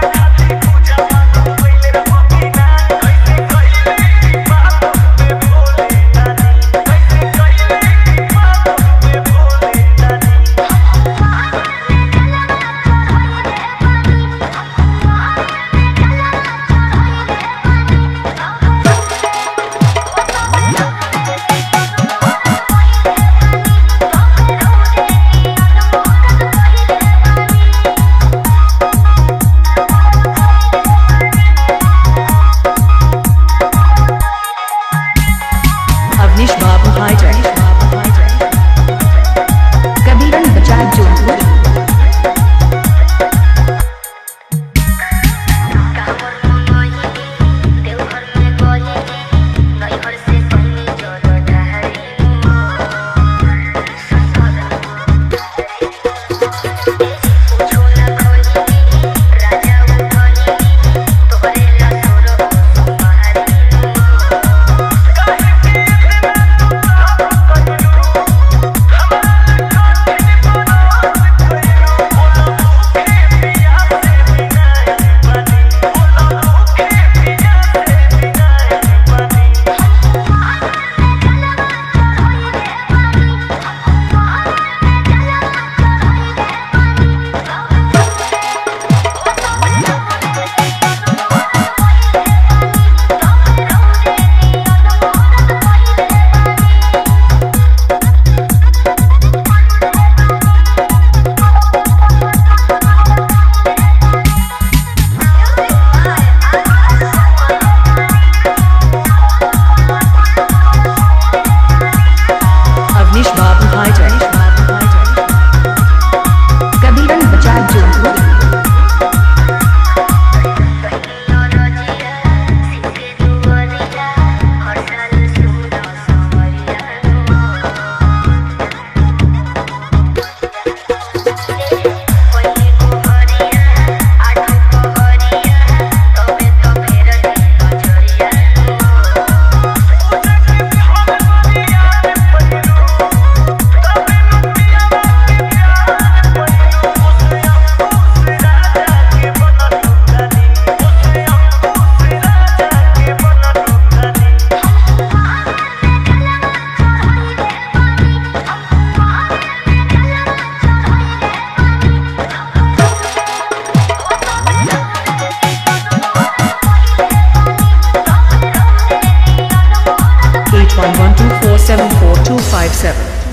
Bye. 8112474257.